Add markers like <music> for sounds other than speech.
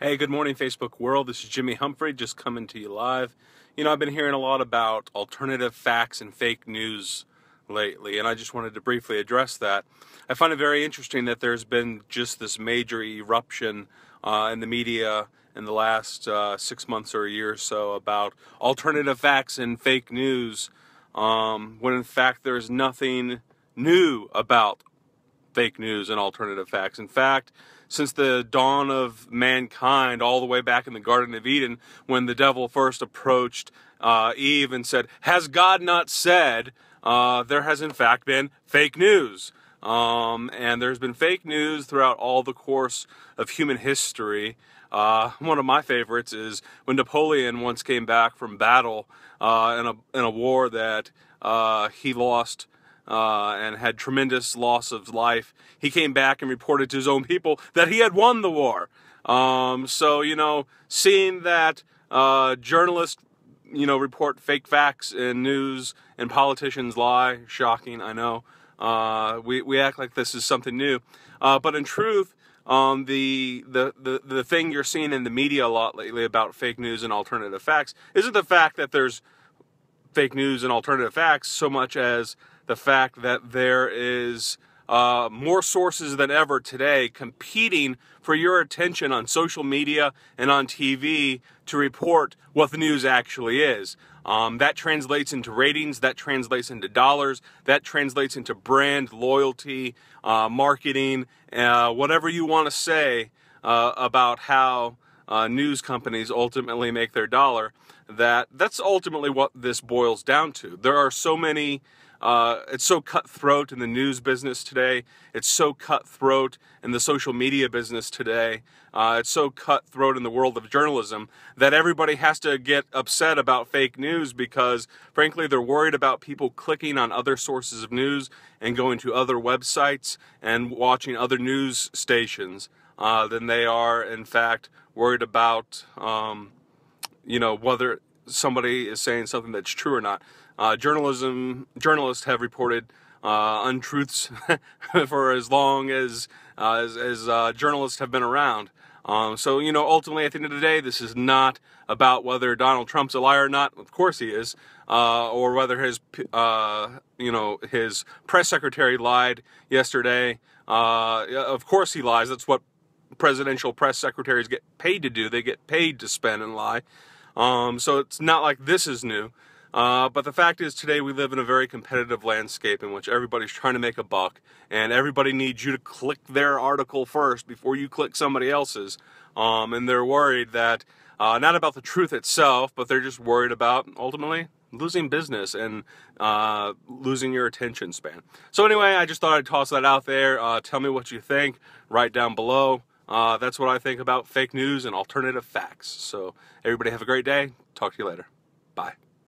Hey, good morning, Facebook world. This is Jimmy Humphrey, just coming to you live. You know, I've been hearing a lot about alternative facts and fake news lately, and I just wanted to briefly address that. I find it very interesting that there's been just this major eruption uh, in the media in the last uh, six months or a year or so about alternative facts and fake news, um, when in fact there's nothing new about fake news and alternative facts. In fact, since the dawn of mankind, all the way back in the Garden of Eden, when the devil first approached uh, Eve and said, Has God not said? Uh, there has in fact been fake news. Um, and there's been fake news throughout all the course of human history. Uh, one of my favorites is when Napoleon once came back from battle uh, in, a, in a war that uh, he lost uh, and had tremendous loss of life. He came back and reported to his own people that he had won the war. Um, so, you know, seeing that uh, journalists, you know, report fake facts in news and politicians lie, shocking, I know. Uh, we, we act like this is something new. Uh, but in truth, um, the, the, the, the thing you're seeing in the media a lot lately about fake news and alternative facts isn't the fact that there's fake news and alternative facts so much as the fact that there is uh, more sources than ever today competing for your attention on social media and on TV to report what the news actually is. Um, that translates into ratings, that translates into dollars, that translates into brand loyalty, uh, marketing, uh, whatever you want to say uh, about how uh, news companies ultimately make their dollar. That that's ultimately what this boils down to. There are so many uh, it's so cutthroat in the news business today. It's so cutthroat in the social media business today. Uh, it's so cutthroat in the world of journalism that everybody has to get upset about fake news because, frankly, they're worried about people clicking on other sources of news and going to other websites and watching other news stations uh, than they are, in fact, worried about, um, you know, whether somebody is saying something that's true or not. Uh, journalism journalists have reported uh, untruths <laughs> for as long as uh, as, as uh, journalists have been around. Um, so you know, ultimately, at the end of the day, this is not about whether Donald Trump's a liar or not. Of course, he is, uh, or whether his you know his press secretary lied yesterday. of course, he lies. That's what presidential press secretaries get paid to do. They get paid to spend and lie. Um, so it's not like this is new. Uh, but the fact is, today we live in a very competitive landscape in which everybody's trying to make a buck, and everybody needs you to click their article first before you click somebody else's. Um, and they're worried that uh, not about the truth itself, but they're just worried about ultimately losing business and uh, losing your attention span. So anyway, I just thought I'd toss that out there. Uh, tell me what you think. Write down below. Uh, that's what I think about fake news and alternative facts. So everybody have a great day. Talk to you later. Bye.